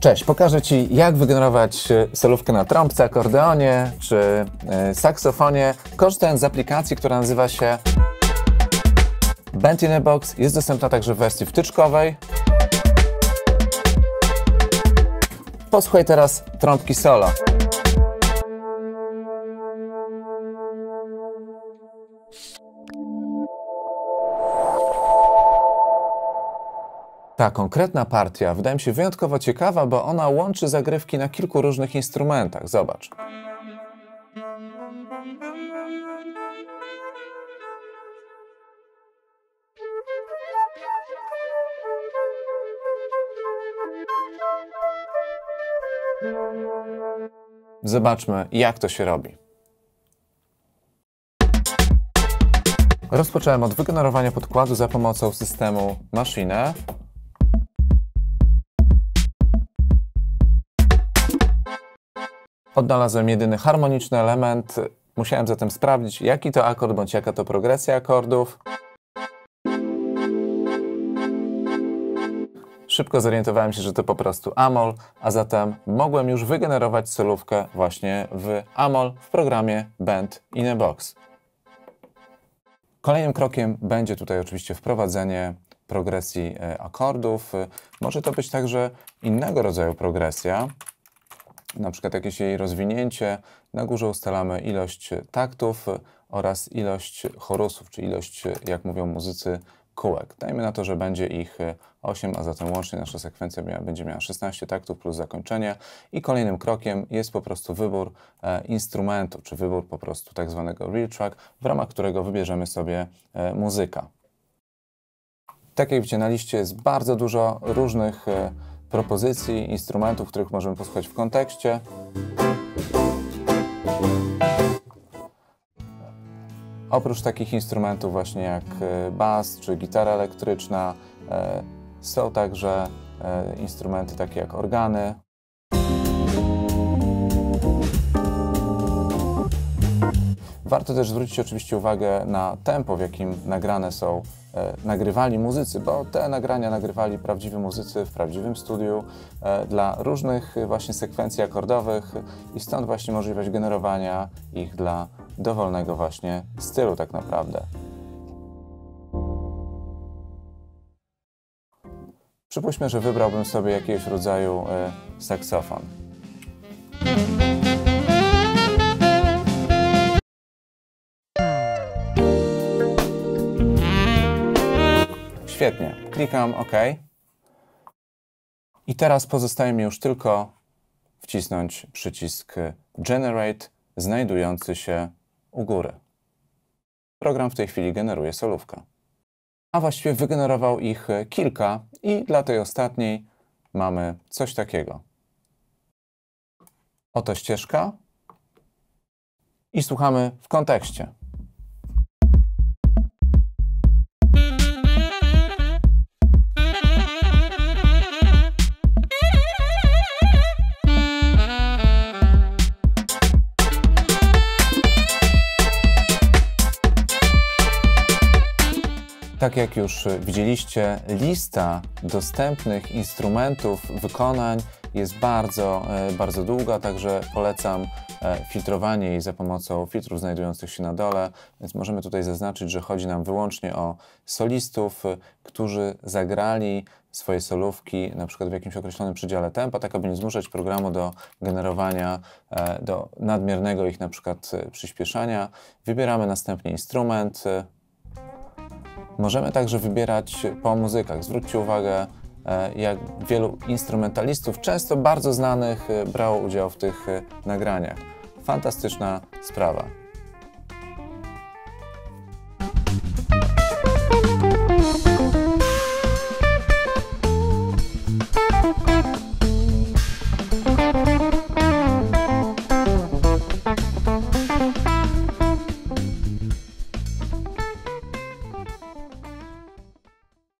Cześć, pokażę Ci jak wygenerować solówkę na trąbce, akordeonie czy e, saksofonie, korzystając z aplikacji, która nazywa się Band in a Box. Jest dostępna także w wersji wtyczkowej. Posłuchaj teraz trąbki solo. Ta konkretna partia wydaje mi się wyjątkowo ciekawa, bo ona łączy zagrywki na kilku różnych instrumentach. Zobacz. Zobaczmy, jak to się robi. Rozpocząłem od wygenerowania podkładu za pomocą systemu Machine. Odnalazłem jedyny harmoniczny element. Musiałem zatem sprawdzić, jaki to akord bądź jaka to progresja akordów. Szybko zorientowałem się, że to po prostu Amol, a zatem mogłem już wygenerować solówkę właśnie w Amol w programie Band in a Box. Kolejnym krokiem będzie tutaj oczywiście wprowadzenie progresji e, akordów. Może to być także innego rodzaju progresja, na przykład jakieś jej rozwinięcie. Na górze ustalamy ilość taktów oraz ilość chorusów, czy ilość, jak mówią muzycy, kółek. Dajmy na to, że będzie ich 8, a zatem łącznie nasza sekwencja będzie miała 16 taktów plus zakończenie. I kolejnym krokiem jest po prostu wybór e, instrumentu, czy wybór po prostu tak zwanego real track, w ramach którego wybierzemy sobie e, muzyka. Tak jak widzicie na liście jest bardzo dużo różnych e, propozycji, instrumentów, których możemy posłuchać w kontekście. Oprócz takich instrumentów właśnie jak e, bas czy gitara elektryczna, e, są także e, instrumenty takie jak organy. Warto też zwrócić oczywiście uwagę na tempo, w jakim nagrane są, nagrywali muzycy, bo te nagrania nagrywali prawdziwi muzycy w prawdziwym studiu e, dla różnych właśnie sekwencji akordowych i stąd właśnie możliwość generowania ich dla dowolnego właśnie stylu tak naprawdę. Przypuśćmy, że wybrałbym sobie jakiegoś rodzaju e, saksofon. Świetnie. Klikam OK. I teraz pozostaje mi już tylko wcisnąć przycisk Generate, znajdujący się u góry. Program w tej chwili generuje solówkę. A właściwie wygenerował ich kilka i dla tej ostatniej mamy coś takiego. Oto ścieżka i słuchamy w kontekście. Tak jak już widzieliście, lista dostępnych instrumentów, wykonań jest bardzo, e, bardzo długa, także polecam e, filtrowanie jej za pomocą filtrów znajdujących się na dole, więc możemy tutaj zaznaczyć, że chodzi nam wyłącznie o solistów, którzy zagrali swoje solówki na przykład w jakimś określonym przedziale tempa, tak aby nie zmuszać programu do generowania, e, do nadmiernego ich na przykład przyspieszania. Wybieramy następnie instrument, Możemy także wybierać po muzykach. Zwróćcie uwagę, e, jak wielu instrumentalistów, często bardzo znanych, e, brało udział w tych e, nagraniach. Fantastyczna sprawa.